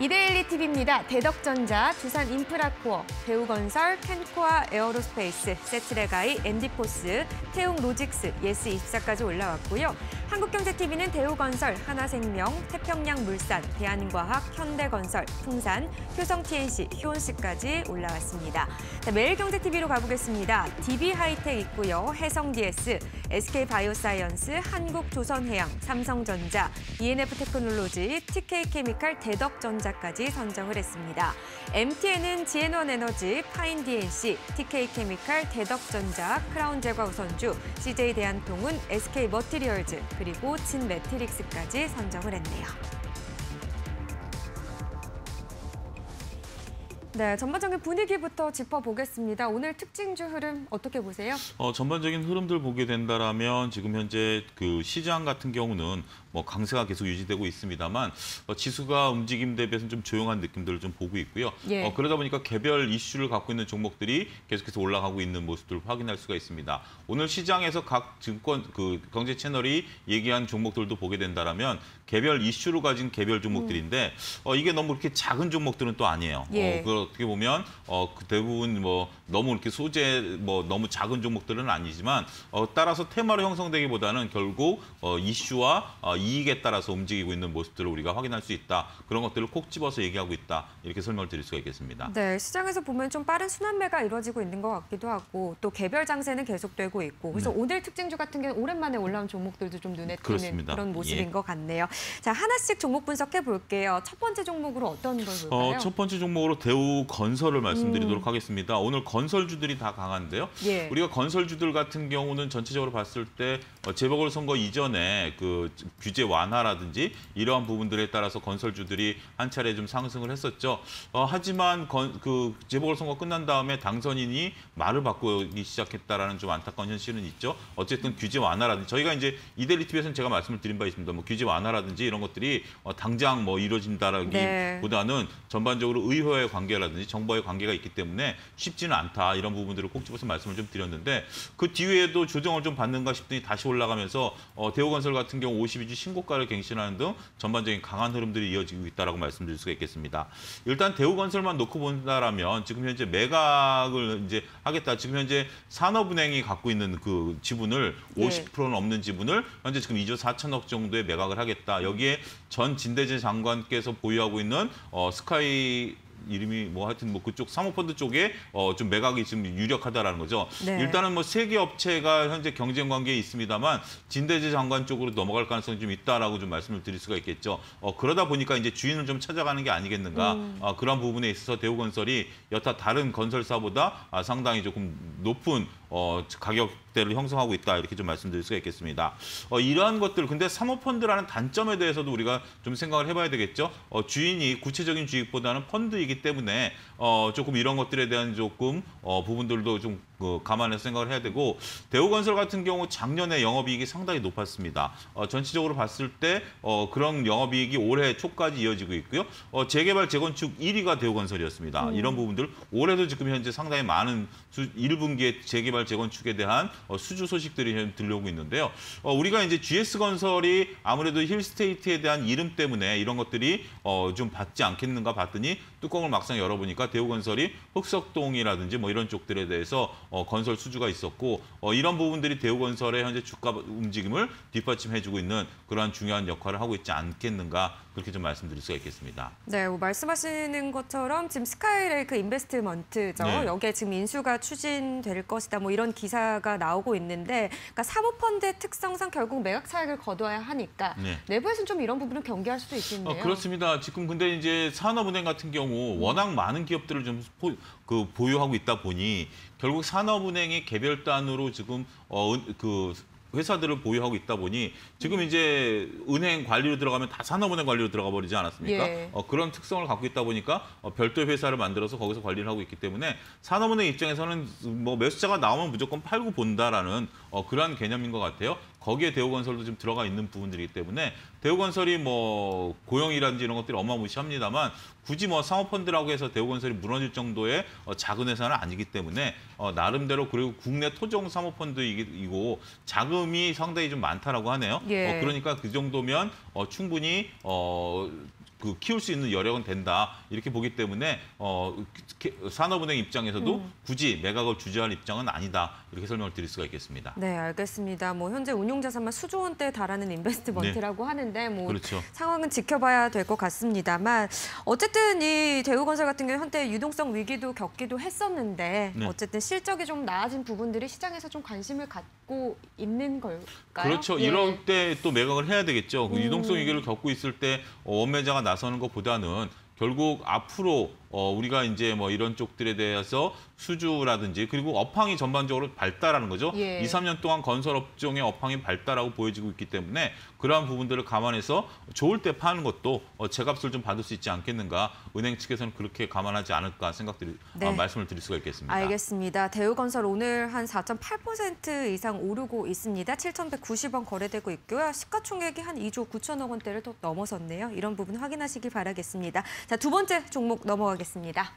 이데일리 TV입니다. 대덕전자, 두산 인프라코어, 대우건설, 캔코아 에어로스페이스, 쎄트렉아이, 앤디포스, 태웅 로직스, 예스24까지 올라왔고요. 한국경제TV는 대우건설, 한화생명, 태평양물산, 대한과학, 현대건설, 풍산, 효성TNC, 휴온스까지 올라왔습니다. 자, 매일경제TV로 가보겠습니다. DB하이텍 있고요. 해성DS, SK바이오사이언스, 한국조선해양, 삼성전자, ENF테크놀로지, TK케미칼, 대덕전자까지 선정을 했습니다. MTN은 지앤원에너지, 파인DNC, TK케미칼, 대덕전자, 크라운제과 우선주, CJ대한통운, SK머티리얼즈, 그리고 진 매트릭스까지 선정을 했네요. 네, 전반적인 분위기부터 짚어보겠습니다. 오늘 특징주 흐름 어떻게 보세요? 어, 전반적인 흐름들 보게 된다라면 지금 현재 그 시장 같은 경우는 뭐 강세가 계속 유지되고 있습니다만 어, 지수가 움직임 대비해서는 좀 조용한 느낌들을 좀 보고 있고요. 예. 어, 그러다 보니까 개별 이슈를 갖고 있는 종목들이 계속해서 올라가고 있는 모습들을 확인할 수가 있습니다. 오늘 시장에서 각 증권 그 경제 채널이 얘기한 종목들도 보게 된다라면 개별 이슈를 가진 개별 종목들인데 어, 이게 너무 이렇게 작은 종목들은 또 아니에요. 예. 어, 그 어떻게 보면 어, 그 대부분 뭐 너무 이렇게 소재 뭐 너무 작은 종목들은 아니지만 어, 따라서 테마로 형성되기보다는 결국 어, 이슈와 어, 이익에 따라서 움직이고 있는 모습들을 우리가 확인할 수 있다. 그런 것들을 콕 집어서 얘기하고 있다. 이렇게 설명을 드릴 수가 있겠습니다. 네, 시장에서 보면 좀 빠른 순환매가 이루어지고 있는 것 같기도 하고 또 개별 장세는 계속되고 있고 그래서 오늘 특징주 같은 경우 오랜만에 올라온 종목들도 좀 눈에 띄는 네. 그런 모습인 예. 것 같네요. 자, 하나씩 종목 분석해 볼게요. 첫 번째 종목으로 어떤 걸 볼까요? 어, 첫 번째 종목으로 대우 건설을 말씀드리도록 음. 하겠습니다. 오늘 건설주들이 다 강한데요. 예. 우리가 건설주들 같은 경우는 전체적으로 봤을 때 어, 재보궐선거 이전에 그 규제 완화라든지 이러한 부분들에 따라서 건설주들이 한 차례 좀 상승을 했었죠. 어, 하지만 건, 그 재보궐선거 끝난 다음에 당선인이 말을 바꾸기 시작했다라는 좀 안타까운 현실은 있죠. 어쨌든 규제 완화라든지 저희가 이제 이데리 TV에서는 제가 말씀을 드린 바 있습니다. 뭐 규제 완화라든지 이런 것들이 어, 당장 뭐 이루어진다라기보다는 네. 전반적으로 의회와의 관계라든지 정부와의 관계가 있기 때문에 쉽지는 않다 이런 부분들을 꼭 집어서 말씀을 좀 드렸는데 그 뒤에도 조정을 좀 받는가 싶더니 다시 올라가면서 어, 대우건설 같은 경우 52주 신고가를 갱신하는 등 전반적인 강한 흐름들이 이어지고 있다라고 말씀드릴 수가 있겠습니다. 일단 대우건설만 놓고 본다라면 지금 현재 매각을 이제 하겠다. 지금 현재 산업은행이 갖고 있는 그 지분을 예. 50%는 없는 지분을 현재 지금 2조 4천억 정도에 매각을 하겠다. 여기에 전 진대재 장관께서 보유하고 있는 어, 스카이 이름이 뭐 하여튼 뭐 그쪽 사모펀드 쪽에 어, 좀 매각이 지금 유력하다라는 거죠. 네. 일단은 뭐 세 개 업체가 현재 경쟁 관계에 있습니다만 진대재 장관 쪽으로 넘어갈 가능성이 좀 있다라고 좀 말씀을 드릴 수가 있겠죠. 어, 그러다 보니까 이제 주인을 좀 찾아가는 게 아니겠는가. 음. 어, 그런 부분에 있어서 대우건설이 여타 다른 건설사보다 아, 상당히 조금 높은 어, 가격대를 형성하고 있다 이렇게 좀 말씀드릴 수가 있겠습니다. 어, 이러한 것들 근데 사모펀드라는 단점에 대해서도 우리가 좀 생각을 해봐야 되겠죠. 어, 주인이 구체적인 주익보다는 펀드이기 때문에 어, 조금 이런 것들에 대한 조금 어, 부분들도 좀 그, 감안해서 생각을 해야 되고 대우건설 같은 경우 작년에 영업이익이 상당히 높았습니다. 어, 전체적으로 봤을 때 어, 그런 영업이익이 올해 초까지 이어지고 있고요. 어, 재개발 재건축 1위가 대우건설이었습니다. 이런 부분들 올해도 지금 현재 상당히 많은 수, 1분기에 재개발 재건축에 대한 어, 수주 소식들이 좀 들려오고 있는데요. 어, 우리가 이제 GS건설이 아무래도 힐스테이트에 대한 이름 때문에 이런 것들이 어, 좀 받지 않겠는가 봤더니 뚜껑을 막상 열어보니까 대우건설이 흑석동이라든지 뭐 이런 쪽들에 대해서 어, 건설 수주가 있었고 어, 이런 부분들이 대우건설의 현재 주가 움직임을 뒷받침해주고 있는 그러한 중요한 역할을 하고 있지 않겠는가 그렇게 좀 말씀드릴 수가 있겠습니다. 네, 뭐 말씀하시는 것처럼 지금 스카이레이크 인베스트먼트죠. 네. 여기에 지금 인수가 추진될 것이다. 뭐 이런 기사가 나오고 있는데, 그러니까 사모펀드의 특성상 결국 매각 차익을 거둬야 하니까 네. 내부에서는 좀 이런 부분은 경계할 수도 있겠네요. 어, 그렇습니다. 지금 근데 이제 산업은행 같은 경우 워낙 많은 기업들을 좀 포, 그 보유하고 있다 보니 결국 산업은행이 개별단으로 지금 어, 은- 그 회사들을 보유하고 있다 보니 지금 이제 은행 관리로 들어가면 다 산업은행 관리로 들어가 버리지 않았습니까? 예. 어, 그런 특성을 갖고 있다 보니까 어, 별도의 회사를 만들어서 거기서 관리를 하고 있기 때문에 산업은행 입장에서는 뭐 매수자가 나오면 무조건 팔고 본다라는 어, 그러한 개념인 것 같아요. 거기에 대우건설도 좀 들어가 있는 부분들이기 때문에 대우건설이 뭐 고용이라든지 이런 것들이 어마무시합니다만 굳이 뭐 상업펀드라고 해서 대우건설이 무너질 정도의 어, 작은 회사는 아니기 때문에 어, 나름대로 그리고 국내 토종 사모펀드이고 자금이 상당히 좀 많다라고 하네요. 예. 어, 그러니까 그 정도면 어, 충분히 어, 그 키울 수 있는 여력은 된다 이렇게 보기 때문에 어, 게- 산업은행 입장에서도 음. 굳이 매각을 주저할 입장은 아니다 이렇게 설명을 드릴 수가 있겠습니다. 네, 알겠습니다. 뭐 현재 운용 자산만 수조 원대에 달하는 인베스트먼트라고 하는데 뭐 그렇죠. 상황은 지켜봐야 될 것 같습니다만 어쨌든 이 대우건설 같은 경우 한때 유동성 위기도 겪기도 했었는데 네. 어쨌든 실적이 좀 나아진 부분들이 시장에서 좀 관심을 갖고 있는 걸까요? 그렇죠. 예. 이럴 때 또 매각을 해야 되겠죠. 그 음. 유동성 위기를 겪고 있을 때 어, 원매자가 나서는 것보다는 결국 앞으로 어, 우리가 이제 뭐 이런 쪽들에 대해서 수주라든지 그리고 업황이 전반적으로 발달하는 거죠. 예. 2, 3년 동안 건설 업종의 업황이 발달하고 보여지고 있기 때문에 그러한 부분들을 감안해서 좋을 때 파는 것도 어, 제값을 좀 받을 수 있지 않겠는가. 은행 측에서는 그렇게 감안하지 않을까 생각들이 네. 어, 말씀을 드릴 수가 있겠습니다. 알겠습니다. 대우건설 오늘 한 4.8% 이상 오르고 있습니다. 7,190원 거래되고 있고요. 시가총액이 한 2조 9천억 원대를 또 넘어섰네요. 이런 부분 확인하시기 바라겠습니다. 자, 두 번째 종목 넘어가 겠습니다.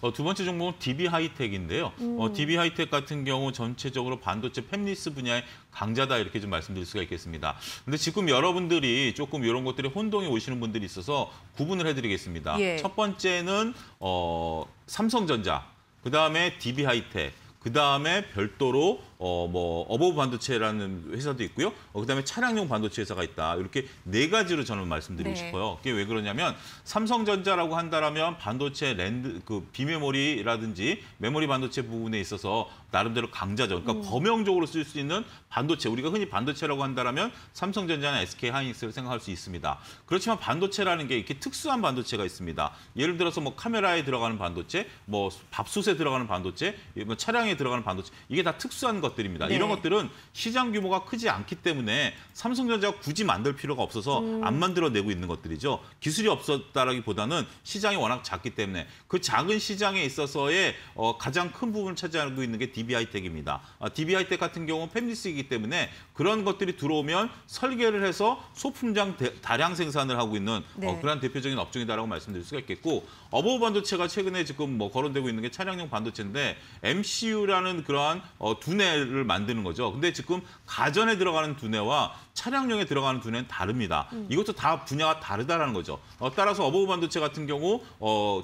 어, 두 번째 종목은 DB 하이텍인데요. 어, DB 하이텍 같은 경우 전체적으로 반도체 팹리스 분야의 강자다 이렇게 좀 말씀드릴 수가 있겠습니다. 근데 지금 여러분들이 조금 이런 것들이 혼동이 오시는 분들이 있어서 구분을 해드리겠습니다. 예. 첫 번째는 어, 삼성전자, 그 다음에 DB 하이텍. 그 다음에 별도로 어 뭐 어보브 반도체라는 회사도 있고요. 어, 그다음에 차량용 반도체 회사가 있다. 이렇게 네 가지로 저는 말씀드리고 네. 싶어요. 그게 왜 그러냐면 삼성전자라고 한다라면 반도체 랜드 그 비메모리라든지 메모리 반도체 부분에 있어서 나름대로 강자죠. 그러니까 범용적으로 쓸 수 있는 반도체 우리가 흔히 반도체라고 한다라면 삼성전자나 SK 하이닉스를 생각할 수 있습니다. 그렇지만 반도체라는 게 이렇게 특수한 반도체가 있습니다. 예를 들어서 뭐 카메라에 들어가는 반도체, 뭐 밥솥에 들어가는 반도체, 뭐 차량에 들어가는 반도체 이게 다 특수한 것 들입니다. 네. 이런 것들은 시장 규모가 크지 않기 때문에 삼성전자가 굳이 만들 필요가 없어서 안 만들어내고 있는 것들이죠. 기술이 없었다라기보다는 시장이 워낙 작기 때문에 그 작은 시장에 있어서의 어, 가장 큰 부분을 차지하고 있는 게 DB 하이텍입니다. 아, DB 하이텍 같은 경우는 fabless이기 때문에 그런 것들이 들어오면 설계를 해서 소품종 대- 다량 생산을 하고 있는 네. 어, 그런 대표적인 업종이다라고 말씀드릴 수가 있겠고 어보브 반도체가 최근에 지금 뭐 거론되고 있는 게 차량용 반도체인데 MCU라는 그러한 어, 두뇌 를 만드는 거죠. 근데 지금 가전에 들어가는 두뇌와 차량용에 들어가는 두뇌는 다릅니다. 이것도 다 분야가 다르다라는 거죠. 어, 따라서 어보브 반도체 같은 경우 어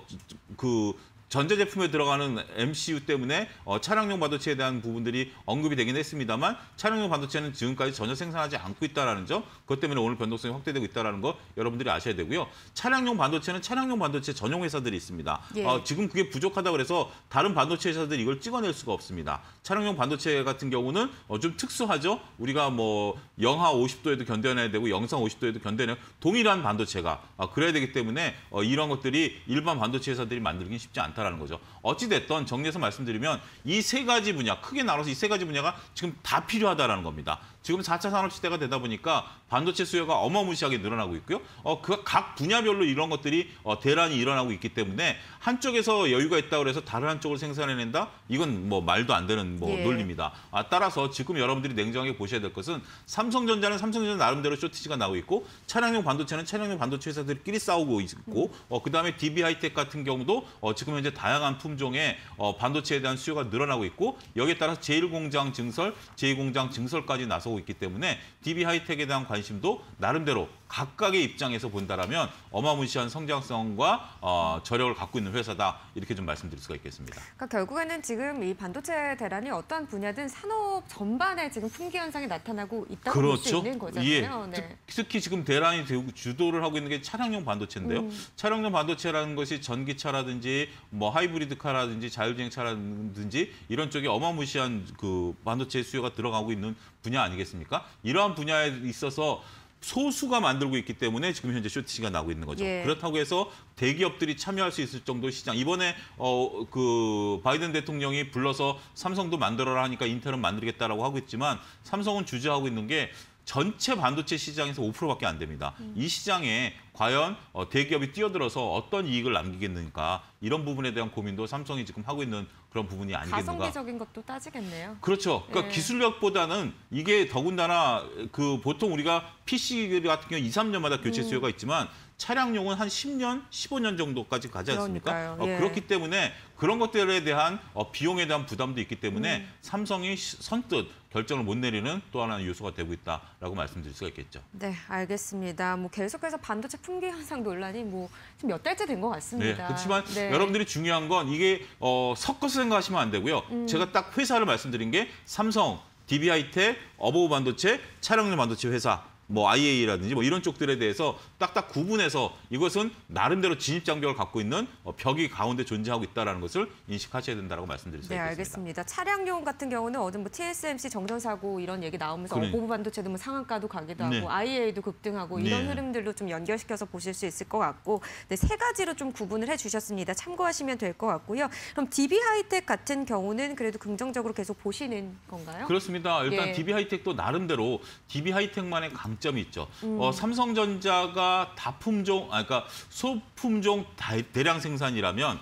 그 전자제품에 들어가는 MCU 때문에 어, 차량용 반도체에 대한 부분들이 언급이 되긴 했습니다만 차량용 반도체는 지금까지 전혀 생산하지 않고 있다라는 점, 그것 때문에 오늘 변동성이 확대되고 있다라는 거 여러분들이 아셔야 되고요. 차량용 반도체는 차량용 반도체 전용 회사들이 있습니다. 예. 어, 지금 그게 부족하다고 그래서 다른 반도체 회사들이 이걸 찍어낼 수가 없습니다. 차량용 반도체 같은 경우는 어, 좀 특수하죠. 우리가 뭐 영하 50도에도 견뎌내야 되고 영상 50도에도 견뎌내야 동일한 반도체가 아, 그래야 되기 때문에 어, 이런 것들이 일반 반도체 회사들이 만들긴 쉽지 않다 라는 거죠. 어찌 됐던 정리해서 말씀드리면 이 세 가지 분야 크게 나눠서 이 세 가지 분야가 지금 다 필요하다라는 겁니다. 지금 4차 산업 시대가 되다 보니까 반도체 수요가 어마무시하게 늘어나고 있고요. 어, 그 각 분야별로 이런 것들이 어, 대란이 일어나고 있기 때문에 한쪽에서 여유가 있다고 해서 다른 한쪽을 생산해낸다? 이건 뭐 말도 안 되는 뭐 예. 논리입니다. 아, 따라서 지금 여러분들이 냉정하게 보셔야 될 것은 삼성전자는 삼성전자 나름대로 쇼티지가 나오고 있고 차량용 반도체는 차량용 반도체 회사들끼리 싸우고 있고 어, 그다음에 DB 하이텍 같은 경우도 어, 지금 현재 다양한 품종의 어, 반도체에 대한 수요가 늘어나고 있고 여기에 따라서 제1공장 증설, 제2공장 증설까지 나서고 있기 때문에 DB 하이텍에 대한 관심도 나름대로 각각의 입장에서 본다라면 어마무시한 성장성과 어, 저력을 갖고 있는 회사다 이렇게 좀 말씀드릴 수가 있겠습니다. 그러니까 결국에는 지금 이 반도체 대란이 어떠한 분야든 산업 전반에 지금 품귀 현상이 나타나고 있다고 볼수 있는 거잖아요. 예. 네. 특- 특히 지금 대란이 주도를 하고 있는 게 차량용 반도체인데요. 음. 차량용 반도체라는 것이 전기차라든지 뭐 하이브리드카라든지 자율주행차라든지 이런 쪽에 어마무시한 그 반도체 수요가 들어가고 있는 분야 아니겠습니까? 이러한 분야에 있어서 소수가 만들고 있기 때문에 지금 현재 쇼티가 나고 있는 거죠. 예. 그렇다고 해서 대기업들이 참여할 수 있을 정도 시장. 이번에 어 그 바이든 대통령이 불러서 삼성도 만들어라 하니까 인텔은 만들겠다라고 하고 있지만 삼성은 주저하고 있는 게 전체 반도체 시장에서 5%밖에 안 됩니다. 음. 이 시장에 과연 어, 대기업이 뛰어들어서 어떤 이익을 남기겠는가 이런 부분에 대한 고민도 삼성이 지금 하고 있는 그런 부분이 아니겠는가. 가성비적인 것도 따지겠네요. 그렇죠. 그러니까 예. 기술력보다는 이게 더군다나 그 보통 우리가 PC 같은 경우 2, 3년마다 교체 음. 수요가 있지만 차량용은 한 10년, 15년 정도까지 가지 않습니까? 어, 예. 그렇기 때문에 그런 것들에 대한 어, 비용에 대한 부담도 있기 때문에 음. 삼성이 시- 선뜻 결정을 못 내리는 또 하나의 요소가 되고 있다라고 말씀드릴 수가 있겠죠. 네, 알겠습니다. 뭐 계속해서 반도체 품귀 현상 논란이 뭐 지금 몇 달째 된것 네, 같습니다. 그렇지만 네. 여러분들이 중요한 건 이게 어, 섞어서 생각하시면 안 되고요. 음. 제가 딱 회사를 말씀드린 게 삼성, DB하이텍, 어보브 반도체, 차량용 반도체 회사, 뭐 IA라든지 뭐 이런 쪽들에 대해서 딱딱 구분해서 이것은 나름대로 진입 장벽을 갖고 있는 어, 벽이 가운데 존재하고 있다는 것을 인식하셔야 된다고 말씀드릴 수 네, 있겠습니다. 알겠습니다. 차량용 같은 경우는 어든 뭐 TSMC 정전사고 이런 얘기 나오면서 그래. 어보브 반도체도 뭐 상한가도 가기도 하고 네. IA도 급등하고 이런 네. 흐름들로 좀 연결시켜서 보실 수 있을 것 같고 네, 세 가지로 좀 구분을 해주셨습니다. 참고하시면 될 것 같고요. 그럼 DB 하이텍 같은 경우는 그래도 긍정적으로 계속 보시는 건가요? 그렇습니다. 일단 예. DB 하이텍도 나름대로 DB 하이텍만의 강 점이 있죠. 음. 어, 삼성전자가 다품종, 아, 그러니까 소품종 다- 대량 생산이라면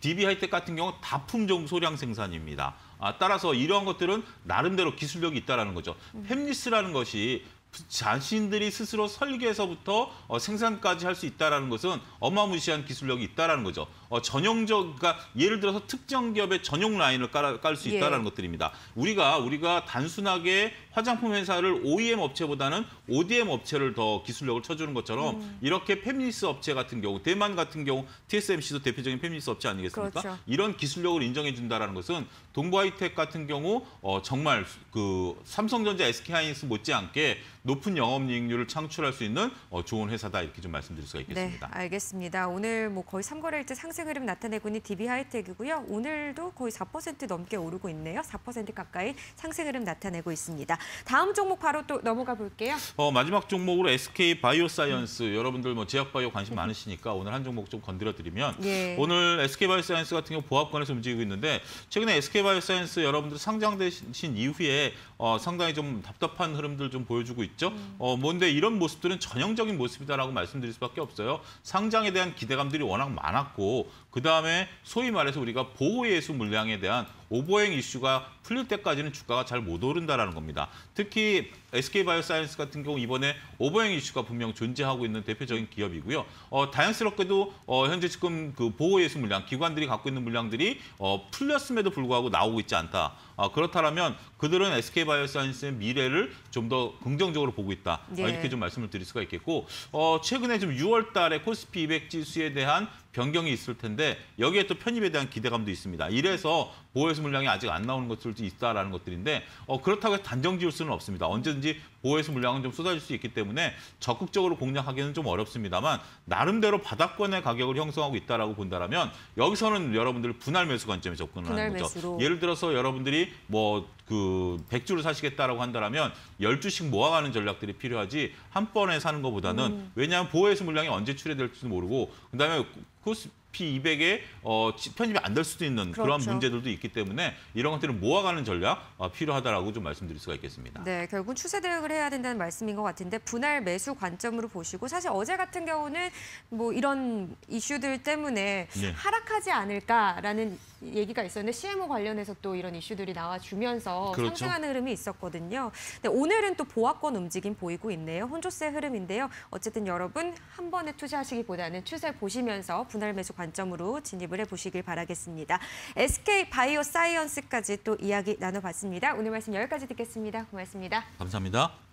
DB 하이텍 같은 경우 다품종 소량 생산입니다. 아, 따라서 이러한 것들은 나름대로 기술력이 있다라는 거죠. 음. 팹리스라는 것이 자신들이 스스로 설계에서부터 어, 생산까지 할 수 있다라는 것은 어마무시한 기술력이 있다라는 거죠. 어, 전용적, 그러니까 예를 들어서 특정 기업의 전용 라인을 깔수 예. 있다라는 것들입니다. 우리가 우리가 단순하게 화장품 회사를 OEM 업체보다는 ODM 업체를 더 기술력을 쳐주는 것처럼 음. 이렇게 페미니스 업체 같은 경우, 대만 같은 경우 TSMC도 대표적인 페미니스 업체 아니겠습니까? 그렇죠. 이런 기술력을 인정해 준다라는 것은 동부하이텍 같은 경우 어, 정말 그 삼성전자, SK하이닉스 못지않게 높은 영업이익률을 창출할 수 있는 어, 좋은 회사다 이렇게 좀 말씀드릴 수가 네, 있겠습니다. 알겠습니다. 오늘 뭐 거의 3거래일째 상승 흐름 나타내고 있는 DB 하이텍이고요. 오늘도 거의 4% 넘게 오르고 있네요. 4% 가까이 상승 흐름 나타내고 있습니다. 다음 종목 바로 또 넘어가 볼게요. 어, 마지막 종목으로 SK 바이오사이언스 여러분들 뭐 제약 바이오 관심 많으시니까 오늘 한 종목 좀 건드려 드리면 예. 오늘 SK 바이오사이언스 같은 경우 보합권에서 움직이고 있는데 최근에 SK 바이오사이언스 여러분들 상장되신 이후에 어, 상당히 좀 답답한 흐름들 좀 보여주고 있죠. 어, 뭔데 이런 모습들은 전형적인 모습이다라고 말씀드릴 수밖에 없어요. 상장에 대한 기대감들이 워낙 많았고 그 다음에 소위 말해서 우리가 보호예수 물량에 대한 overhang 이슈가 풀릴 때까지는 주가가 잘 못 오른다라는 겁니다. 특히 SK 바이오사이언스 같은 경우 이번에 overhang 이슈가 분명 존재하고 있는 대표적인 기업이고요. 어, 다행스럽게도 어, 현재 지금 그 보호 예수 물량, 기관들이 갖고 있는 물량들이 어, 풀렸음에도 불구하고 나오고 있지 않다. 어, 그렇다면 그들은 SK 바이오사이언스의 미래를 좀 더 긍정적으로 보고 있다. 어, 예. 이렇게 좀 말씀을 드릴 수가 있겠고 어, 최근에 좀 6월 달에 코스피 200 지수에 대한 변경이 있을 텐데 여기에 또 편입에 대한 기대감도 있습니다. 이래서 보호해수 물량이 아직 안 나오는 것들도 있다라는 것들인데 어, 그렇다고 해서 단정 지을 수는 없습니다. 언제든지 보호해수 물량은 좀 쏟아질 수 있기 때문에 적극적으로 공략하기는 좀 어렵습니다만 나름대로 바닥권의 가격을 형성하고 있다라고 본다라면 여기서는 여러분들 분할 매수 관점에 접근을 분할 하는 거죠. 매수로. 예를 들어서 여러분들이 뭐그 100주를 사시겠다라고 한다면 10주씩 모아가는 전략들이 필요하지 한 번에 사는 것보다는 음. 왜냐하면 보호해수 물량이 언제 출해될지도 모르고 그다음에 코 스피 200에 어, 지- 편입이 안 될 수도 있는 그런 그렇죠. 문제들도 있기 때문에 이런 것들을 모아가는 전략 어, 필요하다라고 좀 말씀드릴 수가 있겠습니다. 네, 결국은 추세 대응을 해야 된다는 말씀인 것 같은데 분할 매수 관점으로 보시고 사실 어제 같은 경우는 뭐 이런 이슈들 때문에 네. 하락하지 않을까라는 얘기가 있었는데 CMO 관련해서 또 이런 이슈들이 나와주면서 그렇죠. 상승하는 흐름이 있었거든요. 근데 오늘은 또 보합권 움직임 보이고 있네요. 혼조세 흐름인데요. 어쨌든 여러분 한 번에 투자하시기보다는 추세 보시면서 분할 매수 관점으로 진입을 해보시길 바라겠습니다. SK 바이오 사이언스까지 또 이야기 나눠봤습니다. 오늘 말씀 여기까지 듣겠습니다. 고맙습니다. 감사합니다.